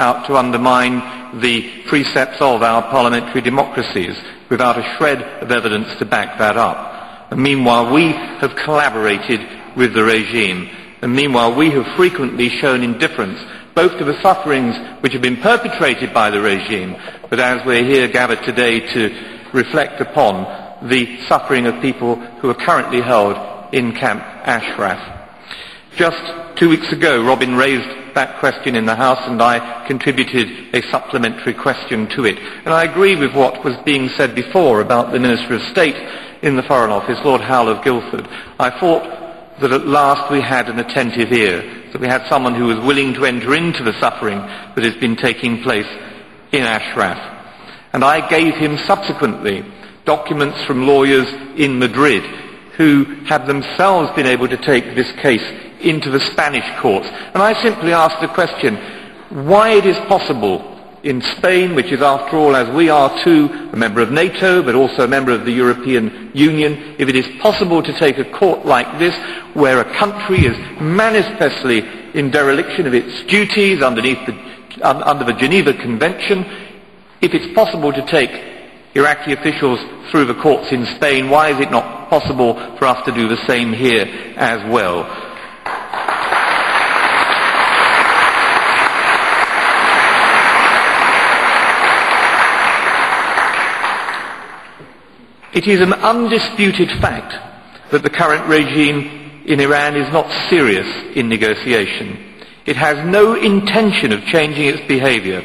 out to undermine the precepts of our parliamentary democracies without a shred of evidence to back that up. And meanwhile, we have collaborated with the regime. And meanwhile, we have frequently shown indifference both to the sufferings which have been perpetrated by the regime, but as we're here gathered today to reflect upon the suffering of people who are currently held in Camp Ashraf. Just two weeks ago, Robin raised that question in the House and I contributed a supplementary question to it. And I agree with what was being said before about the Minister of State in the Foreign Office, Lord Howell of Guildford. I thought that at last we had an attentive ear, that we had someone who was willing to enter into the suffering that has been taking place in Ashraf. And I gave him subsequently documents from lawyers in Madrid who have themselves been able to take this case into the Spanish courts. And I simply asked the question, why it is possible in Spain, which is after all, as we are too, a member of NATO, but also a member of the European Union, if it is possible to take a court like this, where a country is manifestly in dereliction of its duties underneath the, under the Geneva Convention, if it's possible to take Iraqi officials through the courts in Spain, why is it not possible for us to do the same here as well? It is an undisputed fact that the current regime in Iran is not serious in negotiation. It has no intention of changing its behaviour,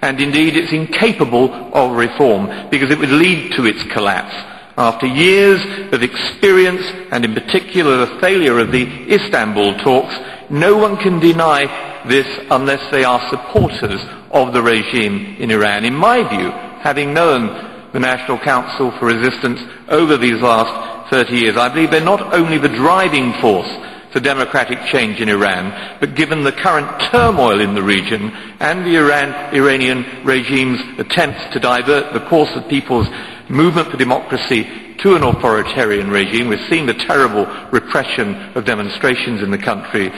and indeed it's incapable of reform because it would lead to its collapse. After years of experience, and in particular the failure of the Istanbul talks, no one can deny this unless they are supporters of the regime in Iran. In my view, having known the National Council for Resistance over these last 30 years. I believe they're not only the driving force for democratic change in Iran, but given the current turmoil in the region and the Iran, Iranian regime's attempts to divert the course of people's movement for democracy to an authoritarian regime, we've seen the terrible repression of demonstrations in the country,